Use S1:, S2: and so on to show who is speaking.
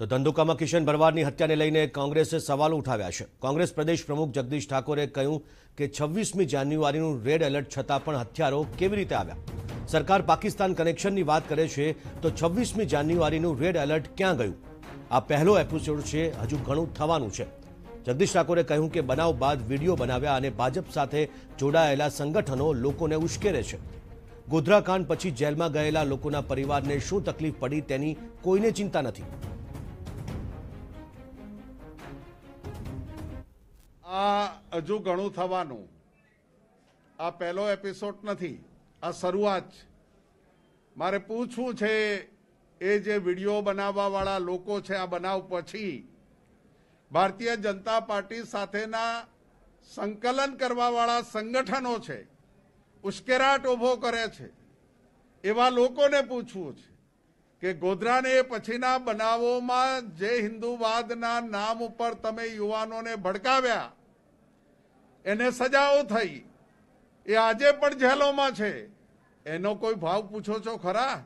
S1: તો ધંધુકામાં કિશન ભરવાડની હત્યાને લઈને કોંગ્રેસે સવાલો ઉઠાવ્યા છે. કોંગ્રેસ પ્રદેશ પ્રમુખ જગદીશ ઠાકોરે કહ્યું કે છવ્વીસમી જાન્યુઆરીનું રેડ એલર્ટ છતાં પણ હથિયારો કેવી રીતે આવ્યા? સરકાર પાકિસ્તાન કનેક્શનની વાત કરે છે તો છવ્વીસમી જાન્યુઆરીનું રેડ એલર્ટ ક્યાં ગયું? આ પહેલો એપિસોડ છે, હજુ ઘણું થવાનું છે. જગદીશ ઠાકોરે કહ્યું કે બનાવ બાદ વીડિયો બનાવ્યા અને ભાજપ સાથે જોડાયેલા સંગઠનો લોકોને ઉશ્કેરે છે. ગોધરાકાંડ પછી જેલમાં ગયેલા લોકોના પરિવારને શું તકલીફ પડી તેની કોઈને ચિંતા નથી.
S2: આ હજુ ઘણું થવાનું. આ પહેલો એપિસોડ નથી, આ શરૂઆત છે. મારે પૂછવું છે, એ જે વીડિયો બનાવવાવાળા લોકો છે, આ બનાવ પછી ભારતીય જનતા પાર્ટી સાથેના સંકલન કરવાવાળા સંગઠનો છે, ઉશ્કેરાટ ઊભો કરે છે. એવા લોકોને પૂછવું છે કે ગોધરાને પછીના બનાવોમાં જે હિન્દુવાદના નામ ઉપર તમે યુવાનોને ભડકાવ્યા એને સજાઓ થઈ. એ આજે પણ જેલોમાં છે. એનો કોઈ ભાવ પૂછો છો ખરા?